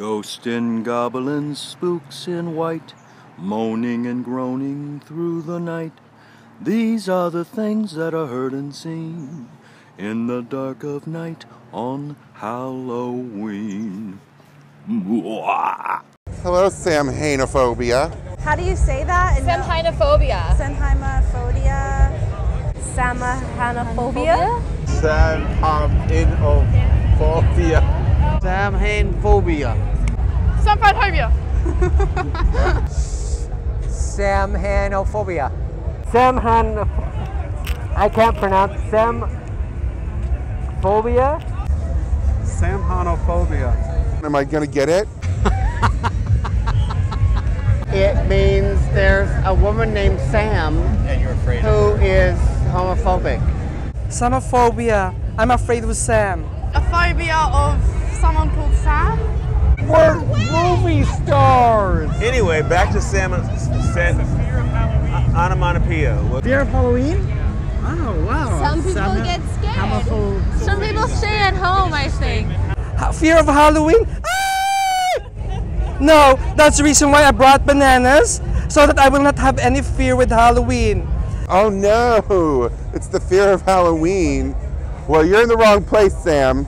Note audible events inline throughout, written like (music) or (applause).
Ghosts and goblins, spooks in white, moaning and groaning through the night. These are the things that are heard and seen in the dark of night on Halloween. Hello, Samhainophobia. How do you say that? in- Samhainophobia. Samhainophobia. Samhainophobia. Um, Samhainophobia. Samhainophobia. Samhainophobia. Samhainophobia. Samhan. I can't pronounce Sam. Phobia. Samhainophobia. Am I going to get it? (laughs) It means there's a woman named Sam And you're afraid of. who is homophobic. Samophobia. I'm afraid of Sam. A phobia of someone called Sam. We're movie stars. Anyway, back to Sam. Sam onomatopoeia. What- Fear of Halloween? Oh, wow. Some people get scared. Some people stay at home, I think. Fear of Halloween? Ah! No, that's the reason why I brought bananas, so that I will not have any fear with Halloween. Oh no, it's the fear of Halloween. Well, you're in the wrong place, Sam.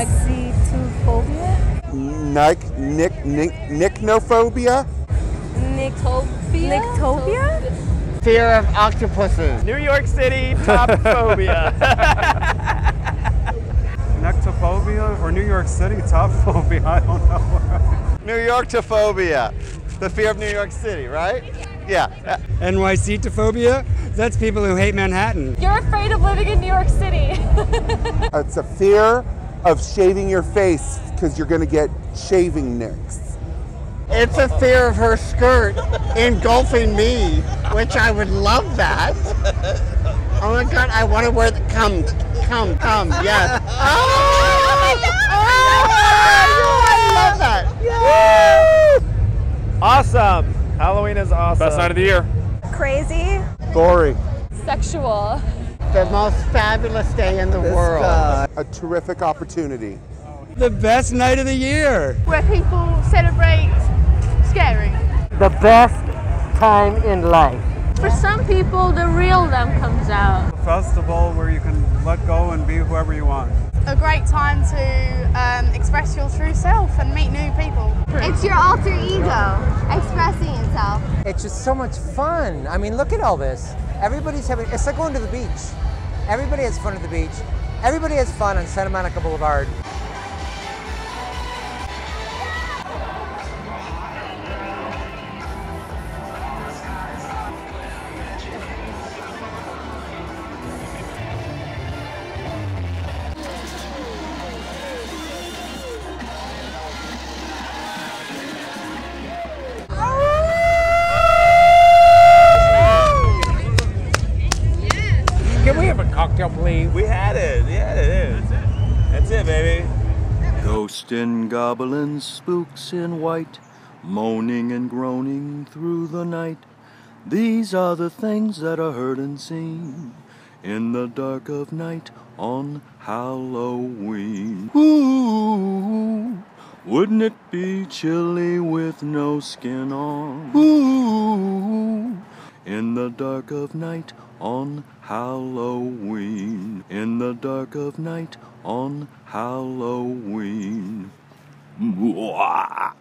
NYC2 phobia. Nick, Nick, Nick, Nicknophobia? Nictopia. Nictopia? Fear of octopuses. New York City top (laughs) phobia. (laughs) Nectophobia or New York City top phobia? I don't know. (laughs) New York tophobia. The fear of New York City, right? Yeah. NYC tophobia? That's people who hate Manhattan. You're afraid of living in New York City. It's a fear of shaving your face because you're going to get shaving nicks. It's a fear of her skirt engulfing me, which I would love that. Oh my god, I want to wear the come, come, come, yes. Oh, oh, I love that. Yeah. Awesome. Halloween is awesome. Best night of the year. Crazy. Gory. Sexual. The most fabulous day in the world. A terrific opportunity. The best night of the year. Where people celebrate scaring. The best time in life. For some people, the real them comes out. A Festival where you can let go and be whoever you want. A great time to um, express your true self and meet new people. It's your alter ego expressing itself. It's just so much fun. I mean, look at all this. Everybody's having, it's like going to the beach. Everybody has fun at the beach. Everybody has fun on Santa Monica Boulevard. Have a cocktail, please? We had it. Yeah, it is. That's it, baby. Ghosts and goblins, spooks in white, moaning and groaning through the night. These are the things that are heard and seen in the dark of night on Halloween. Ooh, wouldn't it be chilly with no skin on? Ooh, in the dark of night on Halloween. In the dark of night on Halloween. Mwah.